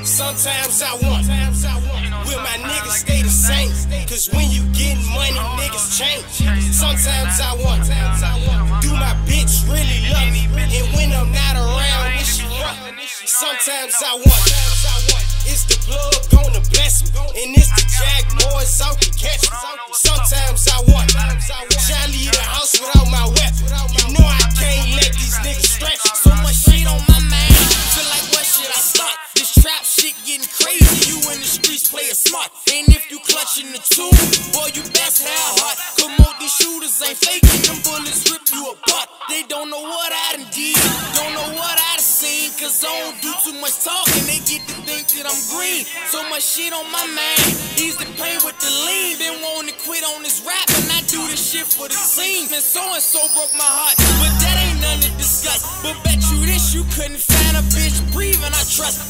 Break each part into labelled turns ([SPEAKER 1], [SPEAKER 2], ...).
[SPEAKER 1] Sometimes I want, will my niggas stay the same? Cause when you getting money, niggas change. Sometimes I want, do my bitch really love me? And when I'm not around, is she rough? Sometimes I want, it's the plug gonna bless me. And it's the Jack boys out to catch me. Sometimes I want,
[SPEAKER 2] crazy. You in the streets playing smart. And if you clutching the tool, boy, you best have heart. Come on, these shooters ain't faking. Them bullets rip you apart. They don't know what I done did. Don't know what I done seen. Cause I don't do too much talking. They get to think that I'm green. So much shit on my mind. Easy play with the lean. Been wanting to quit on this rap. And I do this shit for the team. And so and so broke my heart. But that ain't nothing to discuss. But bet you this, you couldn't find a bitch breathing. I trust.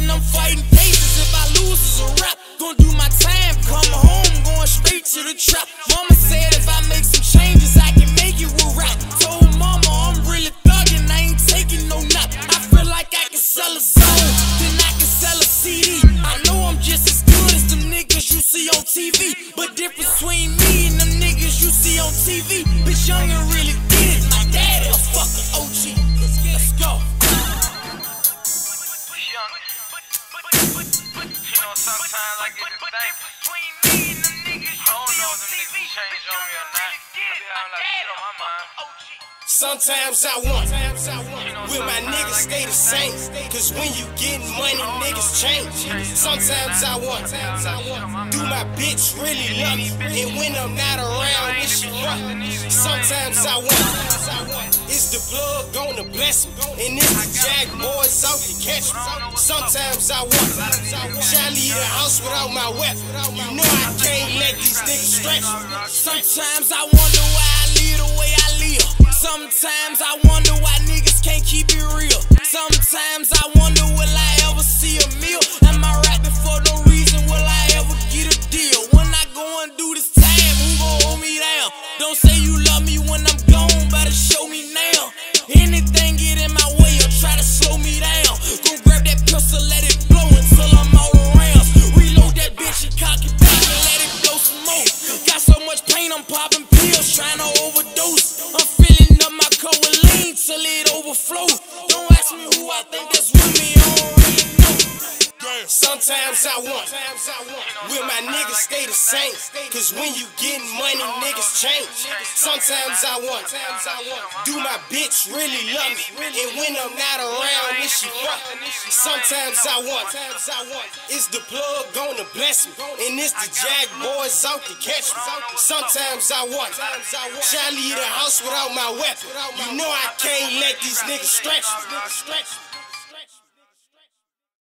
[SPEAKER 2] Not I'm fighting cases. If I lose, it's a rap. Gonna do my time, come home, going straight to the trap. Mama said if I make some changes, I can make it with rap. Told mama I'm really thugging, I ain't taking no nap. I feel like I can sell a zone, then I can sell a CD. I know I'm just as good as them niggas you see on TV. But difference between me and them niggas you see on TV. Bitch, young and really did it. My daddy a fucking OG. Let's go.
[SPEAKER 3] Change on me or not. I be having like shit on my mind.
[SPEAKER 1] Sometimes I want, will my niggas stay the same? Cause when you getting money, niggas change. Sometimes I want, do my bitch really love me? And when I'm not around, is she rough? Sometimes I want, it's the plug gonna bless me? And it's the Jack boys out to catch me. Sometimes I want, shall leave the house without my weapon? You know I can't let these niggas stretch me.
[SPEAKER 2] Sometimes I wonder why Sometimes I wonder why niggas can't keep it real. Sometimes I wonder will I ever see a meal? Am I rapping for no reason? Will I ever get a deal? When I go and do this time, who gon' hold me down? Don't say you love me when I'm gone, better show me now. Anything get in my way or try to slow me down. Go grab that pistol, let it
[SPEAKER 1] Sometimes I want, will my niggas stay the same? Cause when you getting money, niggas change. Sometimes I want, do my bitch really love me? And when I'm not around, is she rough? Sometimes I want, is the plug gonna bless me? And it's the Jack boys out to catch me. Sometimes I want, shall leave the house without my weapon? You know I can't let these niggas stretch me.